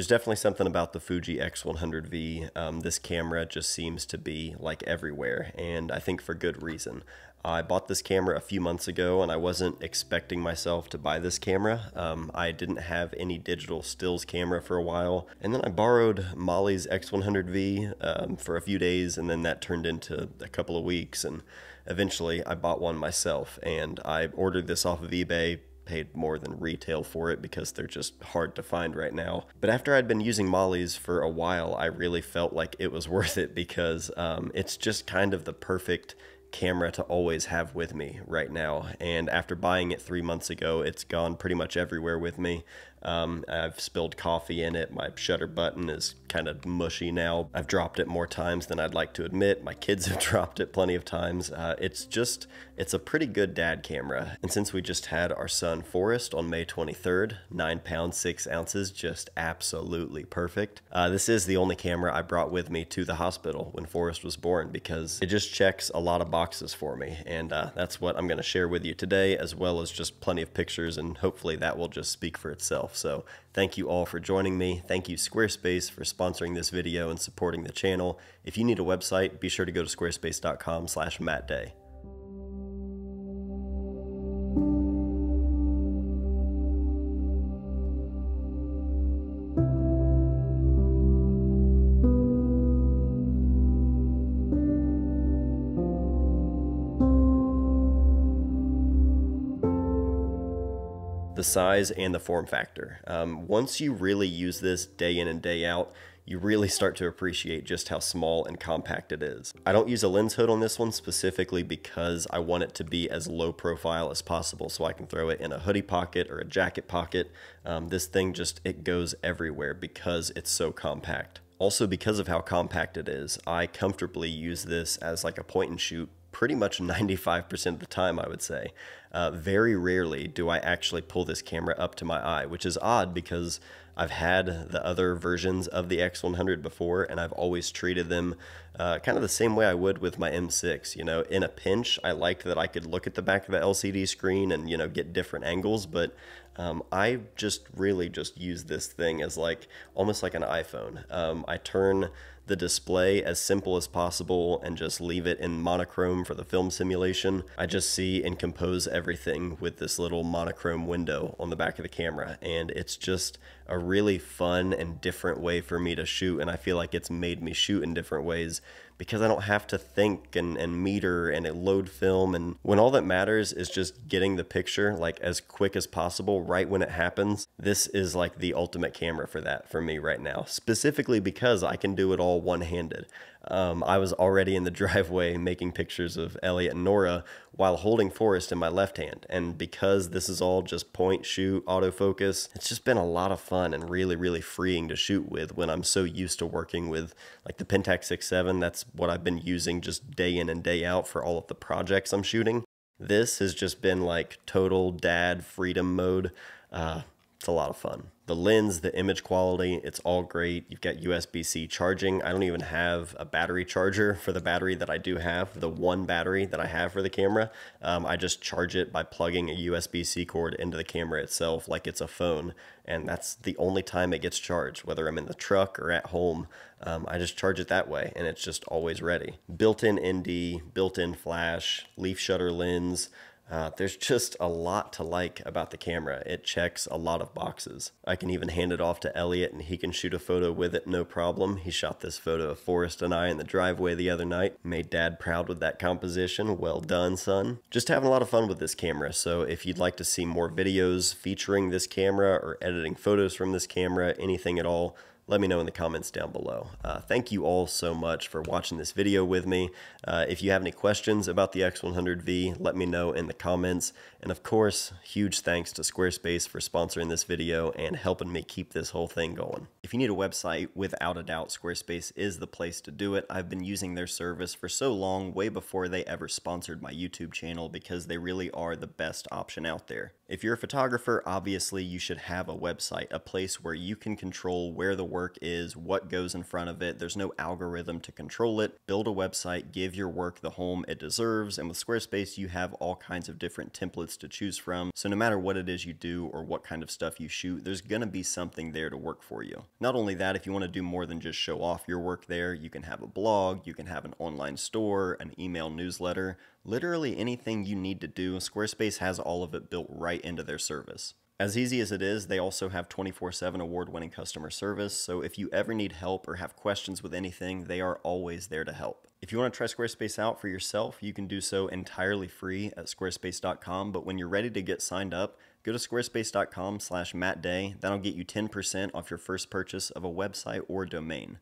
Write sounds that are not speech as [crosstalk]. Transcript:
There's definitely something about the Fuji X100V. Um, this camera just seems to be like everywhere, and I think for good reason. I bought this camera a few months ago and I wasn't expecting myself to buy this camera. Um, I didn't have any digital stills camera for a while. And then I borrowed Molly's X100V um, for a few days and then that turned into a couple of weeks. And eventually I bought one myself and I ordered this off of eBay paid more than retail for it because they're just hard to find right now. But after I'd been using Molly's for a while, I really felt like it was [laughs] worth it because um, it's just kind of the perfect camera to always have with me right now. And after buying it three months ago, it's gone pretty much everywhere with me. Um, I've spilled coffee in it. My shutter button is kind of mushy now. I've dropped it more times than I'd like to admit. My kids [laughs] have dropped it plenty of times. Uh, it's just, it's a pretty good dad camera. And since we just had our son Forrest on May 23rd, nine pounds, six ounces, just absolutely perfect. Uh, this is the only camera I brought with me to the hospital when Forrest was born because it just checks a lot of boxes for me. And uh, that's what I'm going to share with you today, as well as just plenty of pictures. And hopefully that will just speak for itself myself. So thank you all for joining me. Thank you Squarespace for sponsoring this video and supporting the channel. If you need a website, be sure to go to squarespace.com slash mattday. The size and the form factor. Um, once you really use this day in and day out, you really start to appreciate just how small and compact it is. I don't use a lens hood on this one specifically because I want it to be as low profile as possible so I can throw it in a hoodie pocket or a jacket pocket. Um, this thing just, it goes everywhere because it's so compact. Also because of how compact it is, I comfortably use this as like a point and shoot pretty much 95% of the time, I would say. Uh, very rarely do I actually pull this camera up to my eye, which is odd because I've had the other versions of the X100 before and I've always treated them uh, kind of the same way I would with my M6. You know, in a pinch, I liked that I could look at the back of the LCD screen and, you know, get different angles, but um, I just really just use this thing as like almost like an iPhone. Um, I turn the display as simple as possible and just leave it in monochrome for the film simulation. I just see and compose everything with this little monochrome window on the back of the camera and it's just a really fun and different way for me to shoot and I feel like it's made me shoot in different ways because I don't have to think and, and meter and load film and when all that matters is just getting the picture like as quick as possible right when it happens this is like the ultimate camera for that for me right now specifically because I can do it all one-handed um, I was already in the [laughs] driveway making pictures of Elliot and Nora while holding Forrest in my left hand. And because this is all just point, shoot, autofocus, it's just been a lot of fun and really, really freeing to shoot with when I'm so used to working with like the Pentax 6.7. That's what I've been using just day in and day out for all of the projects I'm shooting. This has just been like total dad freedom mode. Uh, it's a lot of fun. The lens, the image quality, it's all great. You've got USB-C charging. I don't even have a battery charger for the battery that I do have, the one battery that I have for the camera. Um, I just charge it by plugging a USB-C cord into the camera itself like it's a phone. And that's the only time it gets charged, whether I'm in the truck or at home. Um, I just charge it that way and it's just always ready. Built-in ND, built-in flash, leaf shutter lens, uh, there's just a lot to like about the camera. It checks a lot of boxes. I can even hand it off to Elliot and he can shoot a photo with it no problem. He shot this photo of Forrest and I in the driveway the other night. Made dad proud with that composition. Well done, son. Just having a lot of fun with this camera. So if you'd like to see more videos featuring this camera or editing photos from this camera, anything at all, let me know in the comments down below. Uh, thank you all so much for watching this video with me. Uh, if you have any questions about the X100V, let me know in the comments. And of course, huge thanks to Squarespace for sponsoring this video and helping me keep this whole thing going. If you need a website, without a doubt, Squarespace is the place to do it. I've been using their service for so long, way before they ever sponsored my YouTube channel, because they really are the best option out there. If you're a photographer, obviously you should have a website, a place where you can control where the work is, what goes in front of it. There's no algorithm to control it. Build a website, give your work the home it deserves, and with Squarespace, you have all kinds of different templates to choose from. So no matter what it is you do or what kind of stuff you shoot, there's gonna be something there to work for you. Not only that, if you want to do more than just show off your work there, you can have a blog, you can have an online store, an email newsletter, literally anything you need to do. Squarespace has all of it built right into their service. As easy as it is, they also have 24 7 award winning customer service, so if you ever need help or have questions with anything, they are always there to help. If you want to try Squarespace out for yourself, you can do so entirely free at squarespace.com, but when you're ready to get signed up, go to squarespace.com slash mattday. That'll get you 10% off your first purchase of a website or domain.